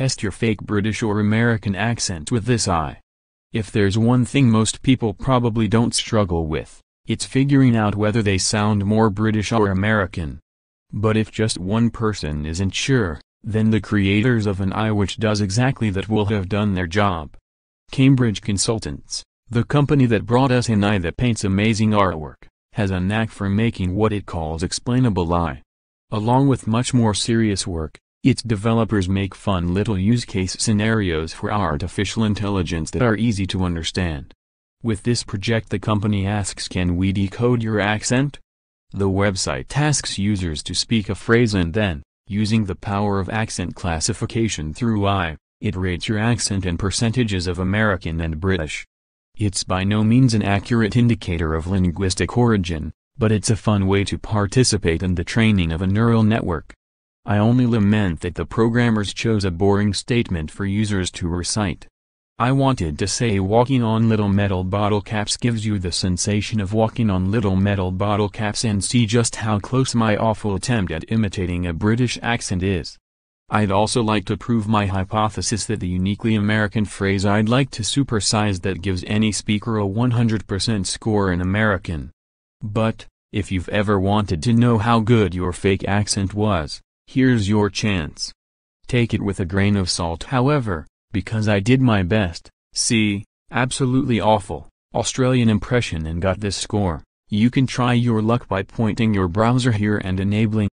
Test your fake British or American accent with this eye. If there's one thing most people probably don't struggle with, it's figuring out whether they sound more British or American. But if just one person isn't sure, then the creators of an eye which does exactly that will have done their job. Cambridge Consultants, the company that brought us an eye that paints amazing artwork, has a knack for making what it calls explainable eye. Along with much more serious work, its developers make fun little use case scenarios for artificial intelligence that are easy to understand. With this project the company asks can we decode your accent? The website tasks users to speak a phrase and then, using the power of accent classification through eye, it rates your accent in percentages of American and British. It's by no means an accurate indicator of linguistic origin, but it's a fun way to participate in the training of a neural network. I only lament that the programmers chose a boring statement for users to recite. I wanted to say walking on little metal bottle caps gives you the sensation of walking on little metal bottle caps and see just how close my awful attempt at imitating a British accent is. I'd also like to prove my hypothesis that the uniquely American phrase I'd like to supersize that gives any speaker a 100% score in American. But, if you've ever wanted to know how good your fake accent was, Here's your chance. Take it with a grain of salt however, because I did my best, see, absolutely awful, Australian impression and got this score. You can try your luck by pointing your browser here and enabling